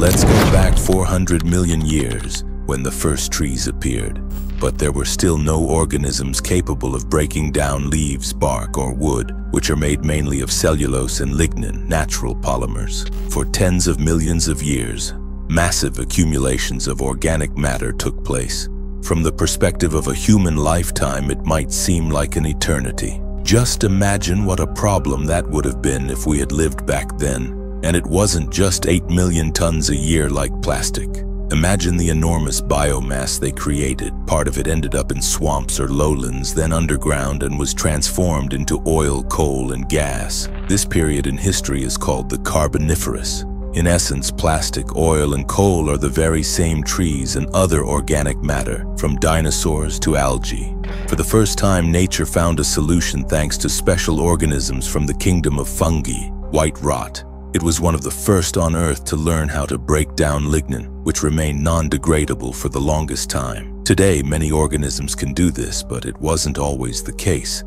Let's go back 400 million years when the first trees appeared. But there were still no organisms capable of breaking down leaves, bark, or wood, which are made mainly of cellulose and lignin, natural polymers. For tens of millions of years, massive accumulations of organic matter took place. From the perspective of a human lifetime, it might seem like an eternity. Just imagine what a problem that would have been if we had lived back then. And it wasn't just 8 million tons a year like plastic. Imagine the enormous biomass they created. Part of it ended up in swamps or lowlands, then underground and was transformed into oil, coal, and gas. This period in history is called the Carboniferous. In essence, plastic, oil, and coal are the very same trees and other organic matter, from dinosaurs to algae. For the first time, nature found a solution thanks to special organisms from the kingdom of fungi, white rot. It was one of the first on Earth to learn how to break down lignin, which remained non-degradable for the longest time. Today, many organisms can do this, but it wasn't always the case.